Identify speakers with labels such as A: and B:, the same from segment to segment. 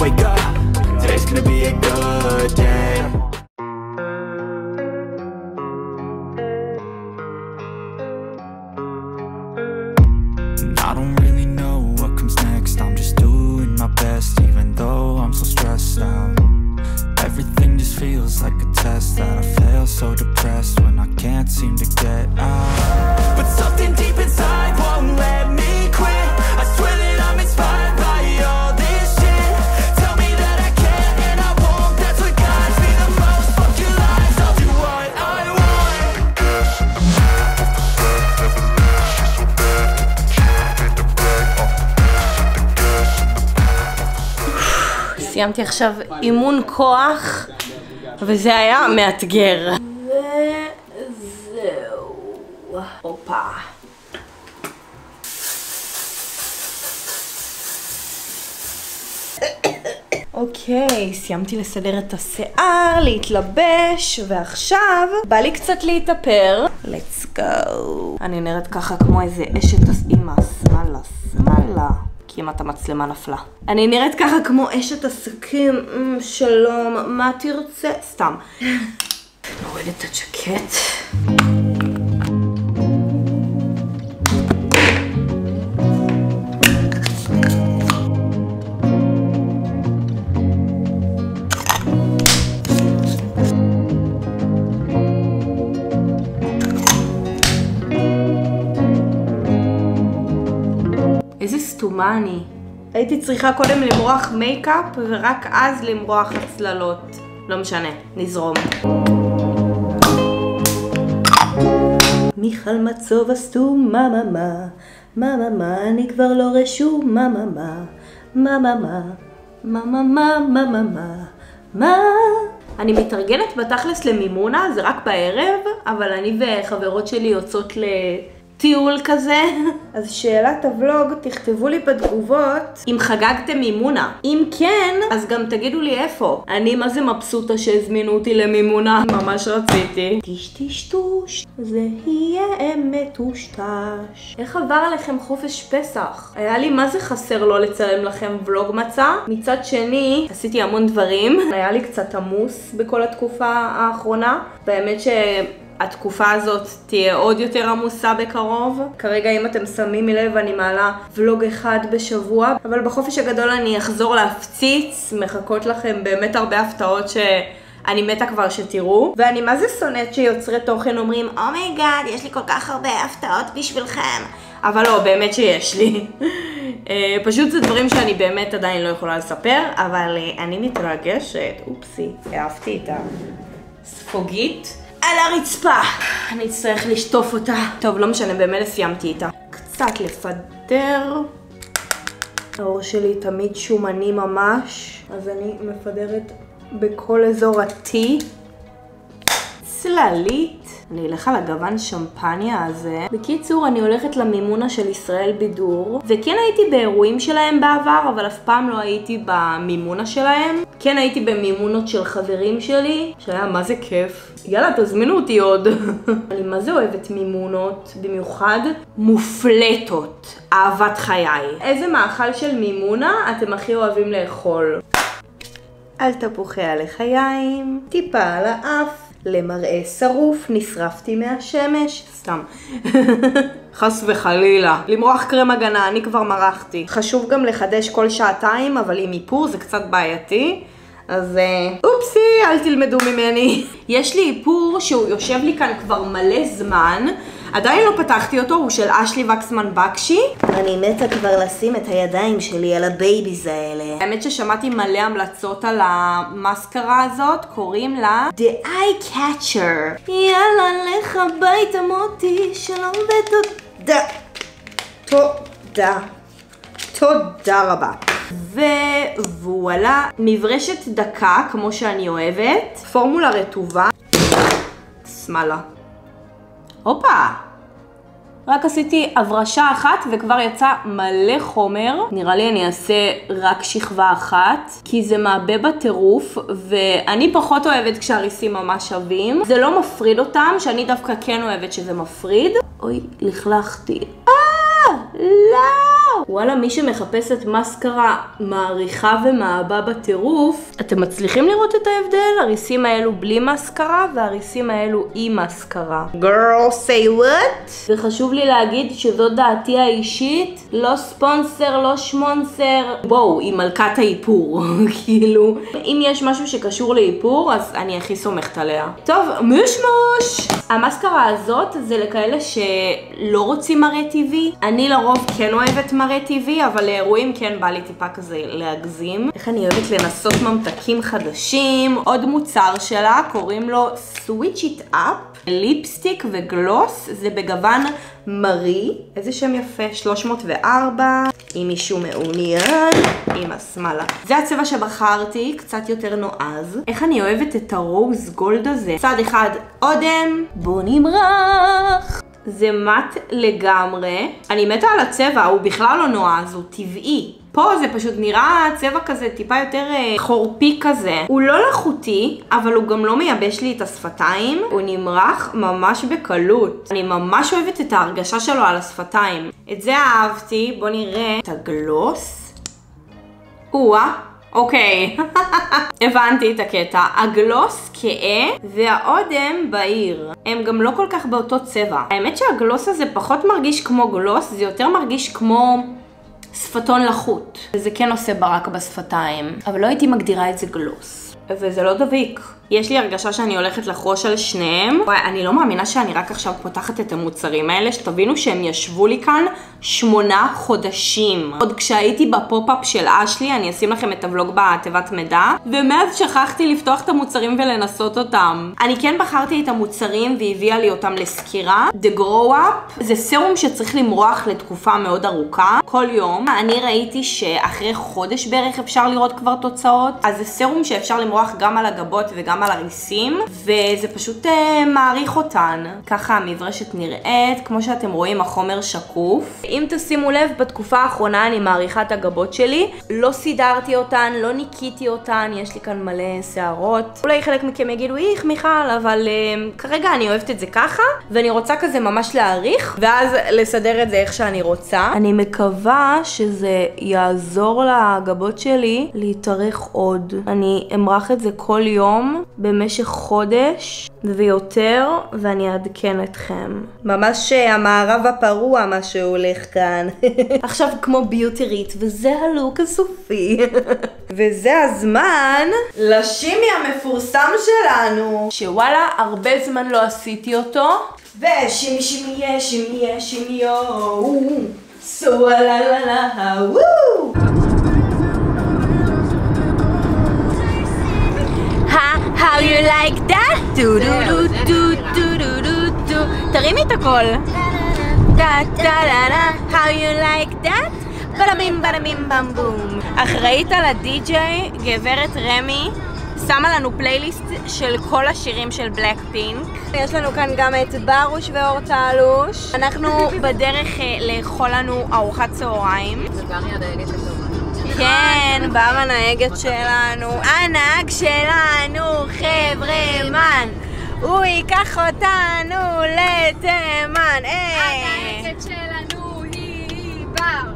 A: Wake up, today's gonna be a good day. I don't really know what comes next. I'm just doing my best, even though I'm so stressed out. Everything just feels like a test that I fail so depressed when I can't seem to get out.
B: סיימתי עכשיו אימון כוח, וזה היה מאתגר. וזהו. הופה. אוקיי, סיימתי לסדר את השיער, להתלבש, ועכשיו בא לי קצת להתאפר. let's go. אני נראית ככה כמו איזה אשת אימא, שמאלה, שמאלה. כמעט המצלמה נפלה. אני נראית ככה כמו אשת עסקים, אמ, שלום, מה תרצה? סתם. נוריד את הג'קט. מה אני? הייתי צריכה קודם למרוח מייקאפ ורק אז למרוח הצללות. לא משנה, נזרום. מיכל מצוב הסתום, מה מה מה, מה מה מה, אני כבר לא רשום, מה מה מה, מה מה מה, מה מה מה, מה מה מה, מה. אני מתארגנת בתכלס למימונה, זה רק בערב, אבל אני וחברות שלי יוצאות ל... טיול כזה. אז שאלת הוולוג, תכתבו לי בתגובות אם חגגתם מימונה. אם כן, אז גם תגידו לי איפה. אני מה זה מבסוטה שהזמינו אותי למימונה, ממש רציתי. טשטשטוש, זה יהיה מטושטש. איך עבר עליכם חופש פסח? היה לי מה זה חסר לא לצלם לכם ולוג מצה. מצד שני, עשיתי המון דברים. היה לי קצת עמוס בכל התקופה האחרונה. באמת ש... התקופה הזאת תהיה עוד יותר עמוסה בקרוב. כרגע אם אתם שמים לב אני מעלה ולוג אחד בשבוע, אבל בחופש הגדול אני אחזור להפציץ, מחכות לכם באמת הרבה הפתעות ש... אני מתה כבר שתראו, ואני מה זה שונאת שיוצרי תוכן אומרים oh my God, יש לי כל כך הרבה הפתעות בשבילכם. אבל לא, באמת שיש לי. אה, פשוט זה דברים שאני באמת עדיין לא יכולה לספר, אבל אה, אני מתרגשת. oopsie, אהבתי את הספוגית. על הרצפה. אני אצטרך לשטוף אותה. טוב, לא משנה, במילא סיימתי איתה. קצת לפדר. העור שלי תמיד שומני ממש, אז אני מפדרת בכל אזור ה-T. צללית. אני אלך על הגוון שמפניה הזה. בקיצור, אני הולכת למימונה של ישראל בידור, וכן הייתי באירועים שלהם בעבר, אבל אף פעם לא הייתי במימונה שלהם. כן הייתי במימונות של חברים שלי, שהיה מה זה כיף. יאללה, תזמינו אותי עוד. אני מה זה אוהבת מימונות, במיוחד מופלטות, אהבת חיי. איזה מאכל של מימונה אתם הכי אוהבים לאכול? על תפוחי הלחיים, טיפה על האף, למראה שרוף, נשרפתי מהשמש, סתם. חס וחלילה. למרוח קרם הגנה, אני כבר מרחתי. חשוב גם לחדש כל שעתיים, אבל עם איפור זה קצת בעייתי. אז אה, oopsie, אל תלמדו ממני. יש לי איפור שהוא יושב לי כאן כבר מלא זמן. עדיין לא פתחתי אותו, הוא של אשלי וקסמן בקשי. אני מתה כבר לשים את הידיים שלי על ה babies האלה. האמת ששמעתי מלא המלצות על המאסקרה הזאת, קוראים לה The Eye Catcher. יאללה, לך הביתה מוטי, שלום ותודה. תודה. תודה רבה. ווואלה, מברשת דקה, כמו שאני אוהבת, פורמולה רטובה, שמאלה. הופה! רק עשיתי הברשה אחת וכבר יצא מלא חומר. נראה לי אני אעשה רק שכבה אחת, כי זה מעבה בטירוף, ואני פחות אוהבת כשהריסים ממש שווים. זה לא מפריד אותם, שאני דווקא כן אוהבת שזה מפריד. אוי, לכלכתי. אה! לא! וואלה, מי שמחפשת מסקרה מעריכה ומעבה בטירוף, אתם מצליחים לראות את ההבדל? הריסים האלו בלי מסקרה והריסים האלו עם מסקרה. girl say what? וחשוב לי להגיד שזו דעתי האישית, לא ספונסר, לא שמונסר. בואו, היא מלכת האיפור. כאילו, אם יש משהו שקשור לאיפור, אז אני הכי סומכת עליה. טוב, מושמוש! המסקרה הזאת זה לכאלה שלא רוצים מראה טבעי. אני לרוב כן אוהבת מראה טבעי, אבל לאירועים כן בא לי טיפה כזה להגזים. איך אני אוהבת לנסות ממתקים חדשים. עוד מוצר שלה, קוראים לו Switch It Up, ליפסטיק וגלוס, זה בגוון מרי, איזה שם יפה, 304, אם מישהו מעוניין, עם השמאלה. זה הצבע שבחרתי, קצת יותר נועז. איך אני אוהבת את הרוז גולד הזה. צד אחד אודם, בוא נמרח. זה מט לגמרי. אני מתה על הצבע, הוא בכלל לא נועז, הוא טבעי. פה זה פשוט נראה צבע כזה טיפה יותר אה, חורפי כזה. הוא לא לחוטי, אבל הוא גם לא מייבש לי את השפתיים. הוא נמרח ממש בקלות. אני ממש אוהבת את ההרגשה שלו על השפתיים. את זה אהבתי, בואו נראה את הגלוס. או-אה. אוקיי, הבנתי את הקטע. הגלוס כהה והאודם בהיר. הם גם לא כל כך באותו צבע. האמת שהגלוס הזה פחות מרגיש כמו גלוס, זה יותר מרגיש כמו שפתון לחות. זה כן עושה ברק בשפתיים, אבל לא הייתי מגדירה את זה גלוס. וזה לא דביק. יש לי הרגשה שאני הולכת לחרוש על שניהם. וואי, אני לא מאמינה שאני רק עכשיו פותחת את המוצרים האלה, שתבינו שהם ישבו לי כאן שמונה חודשים. עוד כשהייתי בפופ-אפ של אשלי, אני אשים לכם את הוולוג בתיבת מידע, ומאז שכחתי לפתוח את המוצרים ולנסות אותם. אני כן בחרתי את המוצרים והביאה לי אותם לסקירה. The Grow Up זה סרום שצריך למרוח לתקופה מאוד ארוכה, כל יום. אני ראיתי שאחרי חודש בערך אפשר לראות כבר תוצאות, אז זה סרום שאפשר למרוח גם על הגבות וגם גם על הריסים, וזה פשוט uh, מעריך אותן. ככה המברשת נראית, כמו שאתם רואים החומר שקוף. אם תשימו לב, בתקופה האחרונה אני מעריכה את הגבות שלי. לא סידרתי אותן, לא ניקיתי אותן, יש לי כאן מלא שערות. אולי חלק מכם יגידו, איך מיכל, אבל uh, כרגע אני אוהבת את זה ככה, ואני רוצה כזה ממש להעריך, ואז לסדר את זה איך שאני רוצה. אני מקווה שזה יעזור לגבות שלי להתארך עוד. אני אמרח את זה כל יום, במשך חודש ויותר, ואני אעדכן אתכם. ממש המערב הפרוע מה שהולך כאן. עכשיו כמו ביוטירית, וזה הלוק הסופי. וזה הזמן לשימי המפורסם שלנו, שוואלה, הרבה זמן לא עשיתי אותו. ושימי שימי יש, שימי יש, שימי יו. סוואלה לה לה, וואו. How you like that? דו דו דו דו דו דו דו דו תרימי את דה How you like that? בלמים בלמים במבום. אחראית על הדי-ג'יי, גברת רמי, שמה לנו פלייליסט של כל השירים של בלק פינק. יש לנו כאן גם את ברוש ואור תלוש. אנחנו בדרך לאכול לנו ארוחת צהריים. כן, באה הנהגת שלנו. הנהג שלנו. הוא ייקח אותנו לתימן.
C: הנהגת שלנו היא בר.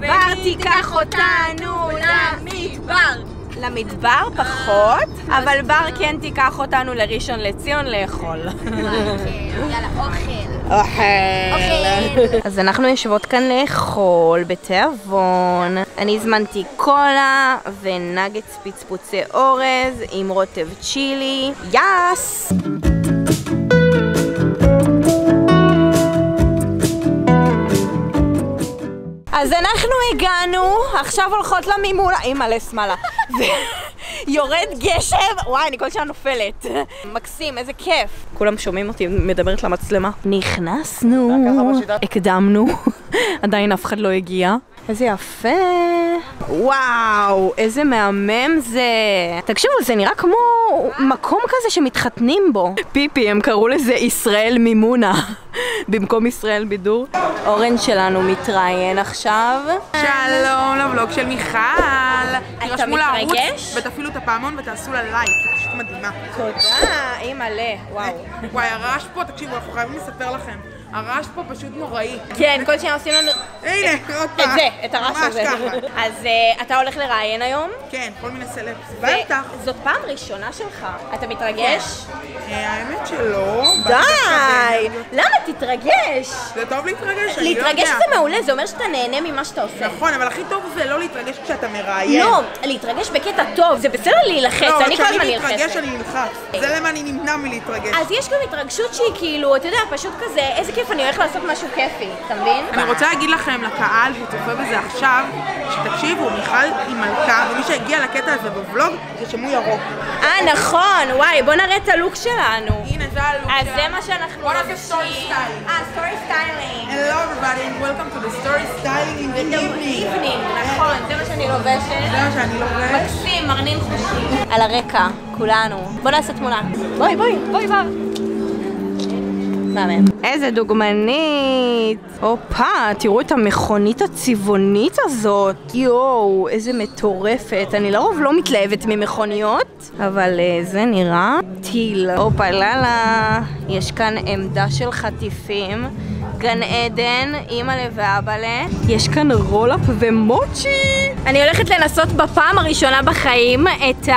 B: בר תיקח אותנו למדבר. למדבר פחות, אבל בר כן תיקח אותנו לראשון לציון לאכול.
C: יאללה, אוכל.
B: אוכל. אז אנחנו יושבות כאן לאכול בתיאבון. אני הזמנתי קולה ונגץ פצפוצי אורז עם רוטב צ'ילי. יאס! אז אנחנו הגענו, עכשיו הולכות למימונה, אימא'לה שמאלה. יורד גשם, וואי, אני כל שעה נופלת. מקסים, איזה כיף. כולם שומעים אותי מדברת למצלמה. נכנסנו, הקדמנו, עדיין אף אחד לא הגיע. איזה יפה. וואו, איזה מהמם זה. תקשיבו, זה נראה כמו מקום כזה שמתחתנים בו. פיפי, הם קראו לזה ישראל מימונה. במקום ישראל בידור. אורן שלנו מתראיין עכשיו.
D: שלום לבלוג של מיכל. תירשמו לערוץ? ותפעילו את הפעמון ותעשו לה לייק, היא פשוט מדהימה.
B: תודה, אימא'לה, וואו.
D: וואי, הרעש פה, תקשיבו, אנחנו חייבים לספר לכם. הרעש פה פשוט נוראי.
B: כן, כל שניה עושים לנו
D: הנה, עוד
B: את
D: פעם.
B: זה, את הרעש
D: ממש
B: הזה.
D: ככה.
B: אז אה, אתה הולך לראיין היום?
D: כן, כל מיני סלבס. בטח.
B: זאת פעם ראשונה שלך. אתה מתרגש?
D: אה, האמת שלא.
B: די! למה? תתרגש.
D: זה טוב להתרגש, אני לא
B: להתרגש
D: יודע.
B: זה מעולה, זה אומר שאתה נהנה ממה שאתה עושה.
D: נכון, אבל הכי טוב זה לא להתרגש כשאתה מראיין.
B: לא, להתרגש בקטע טוב, זה בסדר להילחץ,
D: לא,
B: אני כל הזמן
D: כשאני מתרגש
B: נלחצת.
D: אני נלחץ. זה למה אני נמנע מלהתרגש.
B: אז יש גם התרגשות שהיא כאילו, אתה יודע, פשוט כזה, איזה כיף, אני הולך לעשות משהו כיפי, אתה מבין?
D: אני רוצה להגיד לכם, לקהל שצופה בזה עכשיו, שתקשיבו, מיכל היא מלכה, ומי שהגיע לקטע הזה בוולוג, תרשמו ירוק.
B: אה, נכון, וואי, בוא נראה את הלוק שלנו.
D: הנה, זה הלוק
B: אז
D: שלנו.
B: זה מה שאנחנו
D: בוא נעשה story styling.
B: אה, story styling.
D: Hello everybody and welcome to the story styling in the evening.
B: נכון, זה מה שאני לובשת.
D: זה מה שאני לובש.
B: מקסים, מרנין חושי. על הרקע, כולנו. בוא נעשה תמונה. בואי, בואי, בואי, בואי. מהמם. איזה דוגמנית. הופה, תראו את המכונית הצבעונית הזאת. יואו, איזה מטורפת. אני לרוב לא מתלהבת ממכוניות, אבל אה, זה נראה טיל. הופה לאלה. יש כאן עמדה של חטיפים. גן עדן, אימא'לה ואבאלה. יש כאן רולאפ ומוצ'י. אני הולכת לנסות בפעם הראשונה בחיים את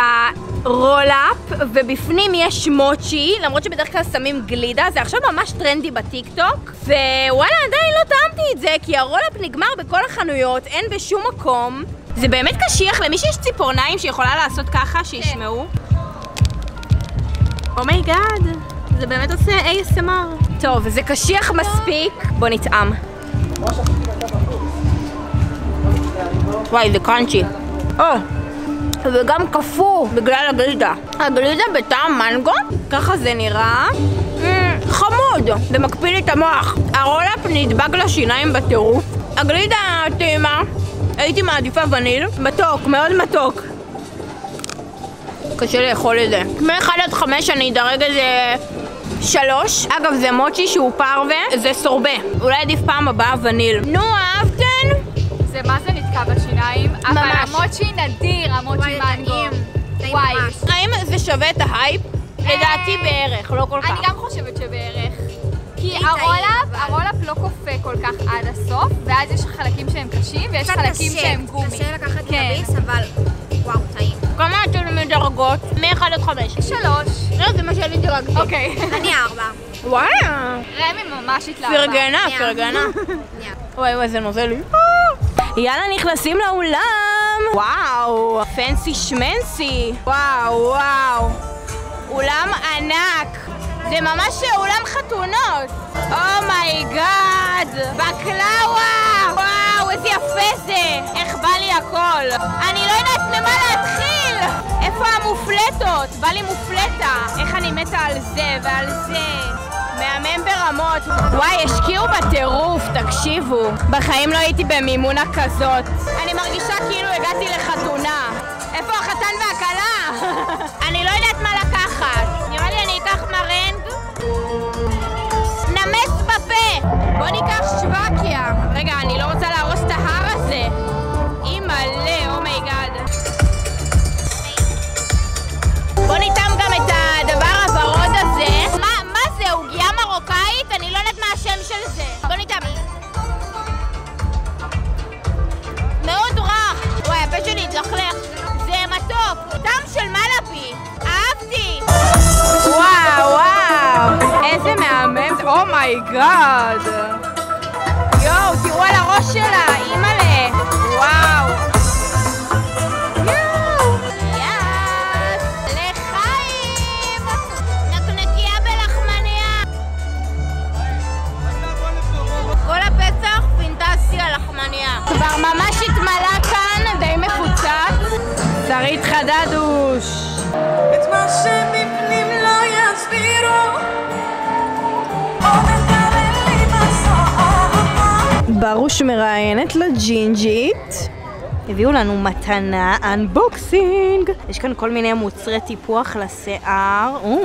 B: הרולאפ, ובפנים יש מוצ'י, למרות שבדרך כלל שמים גלידה, זה עכשיו ממש טרנדי בטיקטוק, ווואלה, עדיין לא טעמתי את זה, כי הרולאפ נגמר בכל החנויות, אין בשום מקום. זה באמת קשיח, למי שיש ציפורניים שיכולה לעשות ככה, שישמעו. Oh my god, זה באמת עושה ASMR. טוב, זה קשיח מספיק, בוא נטעם. וואי, זה crunchy. או, וגם קפוא בגלל הגלידה. הגלידה בטעם מנגו, ככה זה נראה. מ, חמוד, זה מקפיא לי את המוח. הרולאפ נדבק לשיניים בטירוף. הגלידה טעימה, הייתי מעדיפה וניל. מתוק, מאוד מתוק. קשה לאכול את זה. מ-1 עד 5 אני אדרג איזה שלוש. אגב, זה מוצ'י שהוא פרווה, זה סורבה. אולי עדיף פעם הבאה וניל. נו, אהבתן?
C: זה מה זה נתקע בשיניים, אבל. המוצ'י נדיר, המוצ'י מנגו. וואי.
B: האם זה שווה את ההייפ? לדעתי בערך, לא כל כך.
C: אני גם חושבת שבערך. כי הרולאפ, הרולאפ לא קופא כל כך עד הסוף, ואז יש חלקים שהם קשים, ויש חלקים שהם גומי.
E: קשה לקחת
C: כן.
E: לביס, אבל וואו, טעים.
B: כמה אתן מדרגות? מ-1 עד 5.
C: שלוש.
B: לא, זה מה שאני דירגתי.
C: אוקיי.
E: אני ארבע.
B: וואלה.
C: רמי ממש התלהבה.
B: פרגנה. פרגנה. וואי וואי, זה נוזל לי. יאללה, נכנסים לאולם! וואו, fancy shmancy. וואו, וואו. אולם ענק. זה ממש אולם חתונות. Oh my god. בקלאווה. וואו, איזה יפה זה. איך בא לי הכל. אני לא יודעת ממה להתחיל. איפה המופלטות? בא לי מופלטה. איך אני מתה על זה ועל זה. מהמם ברמות. וואי, השקיעו בטירוף, תקשיבו. בחיים לא הייתי במימונה כזאת. אני מרגישה כאילו הגעתי לחתונה. איפה החתן והכלה? אני לא יודעת Oh my god. יואו, תראו על הראש שלה. אימא'לה. וואו. יואו. Yas. לחיים. נקנקיה בלחמניה. כל הפסח פינטזתי לחמניה. כבר ממש התמלא כאן, די מפוצץ. שרית חדדוש.
F: את מה שמפנים
B: ברוש מראיינת לג'ינג'ית. הביאו לנו מתנה, unboxing. יש כאן כל מיני מוצרי טיפוח לשיער. או,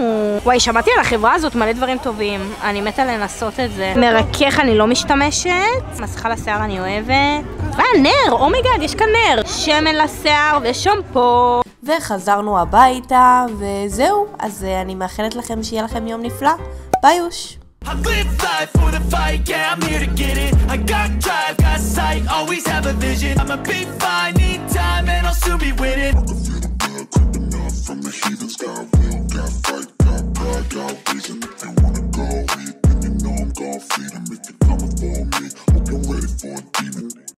B: וואי, שמעתי על החברה הזאת מלא דברים טובים. אני מתה לנסות את זה. מרכך אני לא משתמשת. מסכה לשיער אני אוהבת. אה, נר! Oh my god, יש כאן נר. שמן לשיער ושמפו.
G: וחזרנו הביתה, וזהו. אז אה, אני מאחלת לכם שיהיה לכם יום נפלא. ביי יוש.
A: I live life for the fight, yeah, I'm here to get it. I got drive, got sight, always have a vision. I'ma be fine, need time, and I'll soon be with it.
G: From the got will, got fight, got pride, got If you wanna go, you know I'm feed If you're coming for me, hope you're ready for a demon